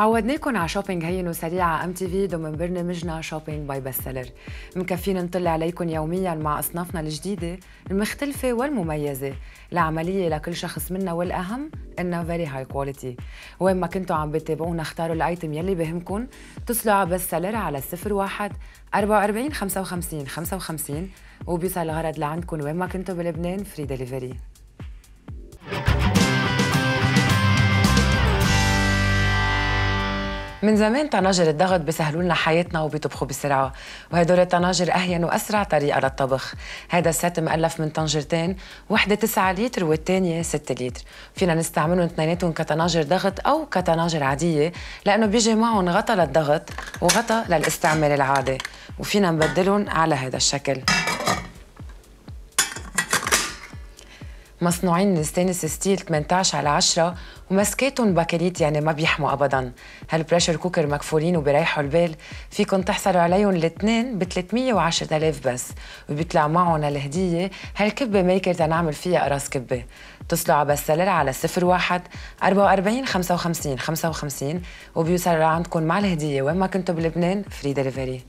عودناكم على shopping هين وسريع على MTV ضمن برنامجنا Shopping by Best Seller مكفيين نطلع عليكم يوميا مع أصنافنا الجديدة المختلفة والمميزة. العملية لكل شخص منا والأهم إنها very high quality وين ما كنتوا عم بتابعونا اختاروا ال item يلي بهمكم. اتصلوا على Best Seller على 01 44 55 55 وبيوصل الغرض لعندكم وين ما كنتوا بلبنان free delivery من زمان طناجر الضغط بيسهلوا لنا حياتنا وبيطبخوا بسرعة وهدول الطناجر أهين وأسرع طريقة للطبخ. هذا ال set مؤلف من طنجرتين وحدة 9 لتر والثانيه 6 لتر. فينا نستعملهم اثنيناتهم كطناجر ضغط أو كطناجر عادية لأنه بيجي معهم غطا للضغط وغطا للاستعمال العادي. وفينا نبدلهم على هذا الشكل. مصنوعين من stainless steel 18 على 10 ومسكاتهم bakelite يعني ما بيحموا ابدا. هال pressure cooker مكفولين وبريحوا البال؟ فيكم تحصلوا عليهم الاثنين ب 310 ألاف بس وبيطلع معهم الهدية هالكبة maker تنعمل فيها قراص كبة. اتصلوا على Best Seller على 01 44 55 55 وبيوصل لعندكم مع الهدية وين ما كنتوا بلبنان free delivery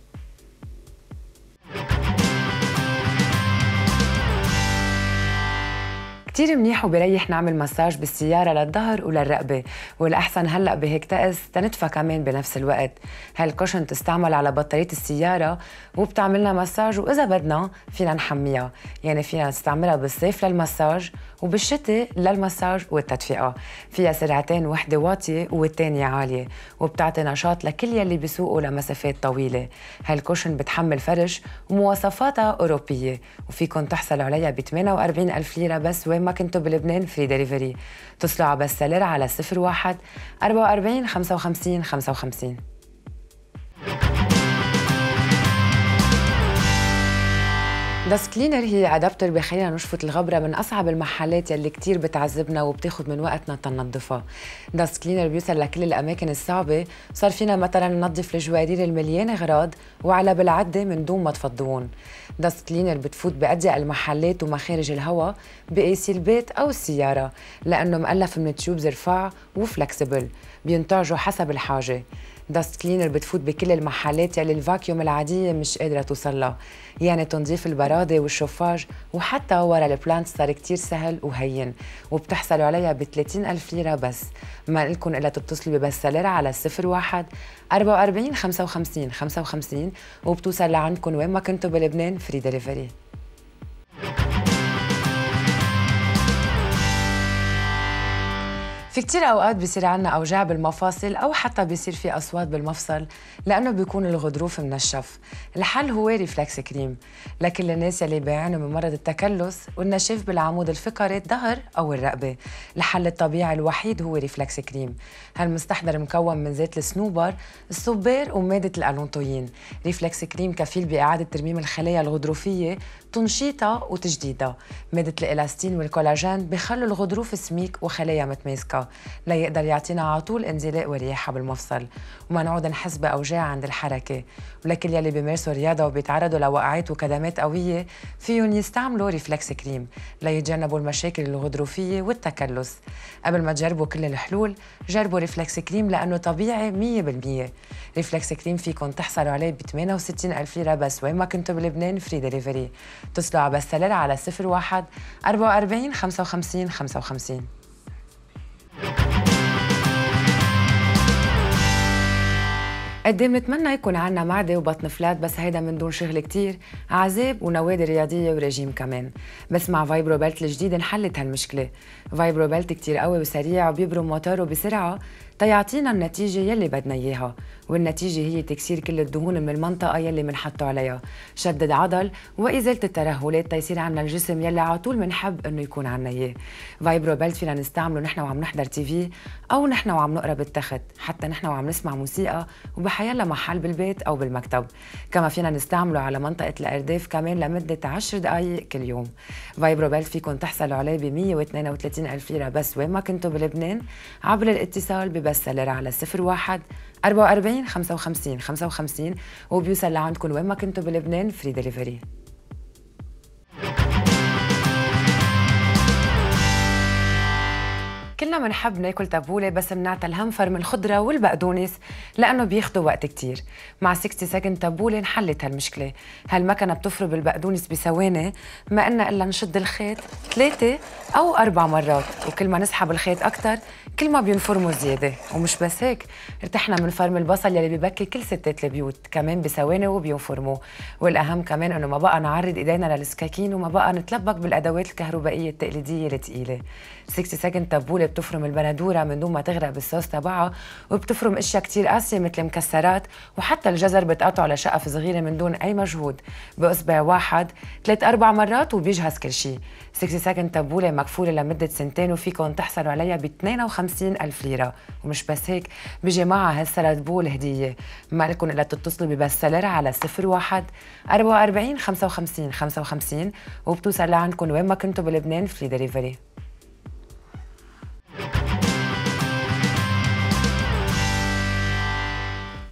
كتير منيح وبريح نعمل مساج بالسيارة للظهر وللرقبة. والأحسن هلأ بهيك طقس نتدفى كمان بنفس الوقت. هال cushion تستعمل على بطارية السيارة وبتعملنا مساج وإذا بدنا فينا نحميها. يعني فينا نستعملها بالصيف للمساج وبالشتاء للمساج والتدفئة. فيها سرعتين وحدة واطية والتانية عالية وبتعطي نشاط لكل يلي بيسوقوا لمسافات طويلة. هال cushion بتحمل فرش ومواصفاتها أوروبية. وفيكن تحصلوا عليها ب 48 ألف ليرة بس وين ما كنتوا بلبنان free delivery اتصلوا على Best Seller على 01 44 55 55 dust cleaner هي adapter بخلينا نشفط الغبرة من أصعب المحلات يلي كتير بتعذبنا وبتاخد من وقتنا تنظفها. dust cleaner بيوصل لكل الأماكن الصعبة. صار فينا مثلا ننظف الجوارير المليانة اغراض وعلى بالعدة من دون ما تفضوهم dust cleaner بتفوت بأضيق المحلات ومخارج الهواء بقيسي البيت أو السيارة لأنه مؤلف من tubes رفاع و flexible بينتعجوا حسب الحاجة. dust cleaner بتفوت بكل المحلات يلي ال vacuum العادية مش قادرة توصل لها. يعني تنظيف البرادة والشوفاج وحتى ورا ال plants صار كتير سهل وهين وبتحصلوا عليها ب 30 ألف ليرة بس. ما لكم إلا تتصلوا ب Best Seller على 01 44 55 55 وبتوصل لعندكم وين ما كنتوا بلبنان free delivery في كتير أوقات بصير عنا أوجاع بالمفاصل أو حتى بيصير في أصوات بالمفصل لأنه بيكون الغضروف منشف الحل هو Reflex Cream لكل الناس يلي بيعانوا من مرض التكلس والنشاف بالعمود الفقري الظهر أو الرقبة. الحل الطبيعي الوحيد هو Reflex Cream. هالمستحضر مكون من زيت الصنوبر الصبار ومادة ال allantoin. Reflex Cream كفيل بإعادة ترميم الخلايا الغضروفية تنشيطها وتجديدها مادة الإلاستين والكولاجين بخلوا الغضروف سميك وخلايا متماسكة. ليقدر يعطينا على طول انزلاق ورياحة بالمفصل. وما نعود نحس بأوجاع عند الحركة. ولكل يلي بيمارسوا رياضة وبيتعرضوا لوقعات وكدمات قوية فيهم يستعملوا Reflex Cream. ليتجنبوا المشاكل الغضروفية والتكلس. قبل ما تجربوا كل الحلول جربوا Reflex Cream لأنه طبيعي 100% Reflex Cream فيكم تحصلوا عليه ب 68 ألف ليرة بس وين ما كنتوا بلبنان free delivery اتصلوا على Best Seller على 01 44 55 55 قد بنتمنى يكون عنا معدة وبطن flat بس هيدا من دون شغل كتير عذاب ونوادي رياضية ورجيم كمان. بس مع Vibro Belt الجديد انحلت هالمشكلة. Vibro Belt كتير قوي وسريع وبيبرم موتوره بسرعة. تيعطينا النتيجة يلي بدنا إياها والنتيجة هي تكسير كل الدهون من المنطقة يلي منحطه عليها. شدد عضل وإزالة الترهلات تيصير عنا الجسم يلي على طول بنحب إنه يكون عنا إياه. Vibro Belt فينا نستعمله نحن وعم نحضر TV أو نحن وعم نقرأ بالتخت. حتى نحن وعم نسمع موسيقى وبحيالله محل بالبيت أو بالمكتب. كما فينا نستعمله على منطقة الأرداف كمان لمدة 10 دقايق كل يوم. Vibro Belt فيكم تحصلوا عليه ب 132 ألف ليرة بس وين ما كنتوا بلبنان عبر الاتصال ب Best Seller على 01 44 55 55 وبيوصل لعندكم وين ما كنتوا بلبنان. free delivery كلنا بنحب ناكل تبولة بس بنعطى الهم فرم الخضرة والبقدونس لأنه بياخذوا وقت كتير. مع 60 سكند تبولة انحلت هالمشكلة. هالمكنة بتفرم البقدونس بثواني ما قلنا إلا نشد الخيط ثلاثة أو أربع مرات. وكل ما نسحب الخيط أكثر كل ما بينفرموا زيادة. ومش بس هيك ارتحنا من فرم البصل يلي ببكي كل ستات البيوت كمان بثواني وبينفرموا. والأهم كمان إنه ما بقى نعرض إيدينا للسكاكين وما بقى نتلبك بالأدوات الكهربائية التقليدية الثقيله 60 Second تبولة بتفرم البندورة من دون ما تغرق بالصوص تبعها وبتفرم أشياء كتير قاسية مثل مكسرات وحتى الجزر بتقطعه لشقف صغيرة من دون أي مجهود. بأصبع واحد ثلاث أربع مرات وبيجهز كل شيء 60 Second تبولة مكفوله لمدة سنتين وفيكم تحصلوا عليها ب 52 ألف ليرة. ومش بس هيك بيجي معها هال salad bowl هدية. ما لكم إلا تتصلوا ب Best Seller على 01 44 55 55 وبتوصل لعندكم وين ما كنتوا بلبنان free delivery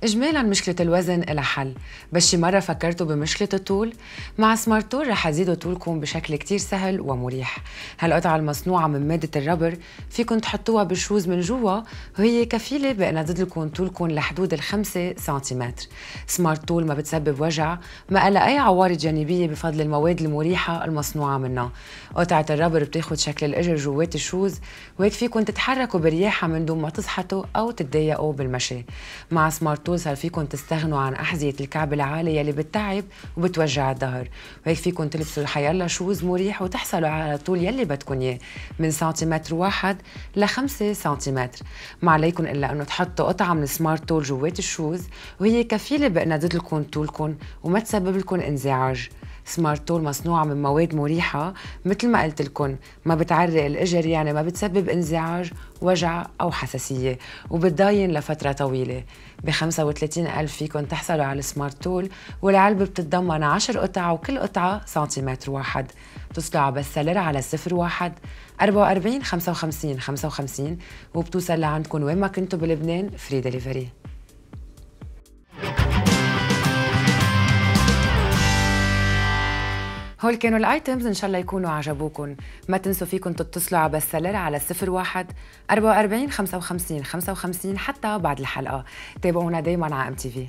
إجمالا مشكلة الوزن إلها حل. بس شي مرة فكرتوا بمشكلة الطول؟ مع Smart Tall رح يزيدوا طولكم بشكل كتير سهل ومريح. هالقطعة المصنوعة من مادة ال rubber فيكن تحطوها بال shoes من جوا. وهي كفيلة بأنها تزيد طولكم لحدود الخمسة سنتيمتر. Smart Tall ما بتسبب وجع ما لها أي عوارض جانبية بفضل المواد المريحة المصنوعة منها. قطعة ال rubber بتاخد شكل الإجر جوات ال shoes. وهيك فيكن تتحركوا برياحة من دون ما تزحطوا أو تتضايقوا بالمشي. مع Smart Tall صار فيكم تستغنوا عن أحذية الكعب العالي يلي بتتعب وبتوجع الظهر. وهيك فيكم تلبسوا حيالله shoes مريح وتحصلوا على طول يلي بدكم إياه من سنتيمتر واحد لخمسة سنتيمتر. ما عليكم إلا أنه تحطوا قطعة من Smart Tall جوات ال shoes وهي كفيلة بأنها تزيد لكم طولكم وما تسبب لكم انزعاج. Smart Tall مصنوعة من مواد مريحة مثل ما قلت لكم ما بتعرق الإجر يعني ما بتسبب انزعاج وجع أو حساسية وبتضاين لفترة طويلة. ب 35 ألف فيكم تحصلوا على ال Smart Tall والعلبة بتتضمن 10 قطع وكل قطعة سنتيمتر واحد. اتصلوا على Best Seller على 01 44 55 55 وبتوصل لعندكم وين ما كنتوا بلبنان free delivery هول كانوا ال items إن شاء الله يكونوا عجبوكم ما تنسوا فيكم تتصلوا على Best Seller على 01 44 55 55 حتى بعد الحلقة. تابعونا دايما على MTV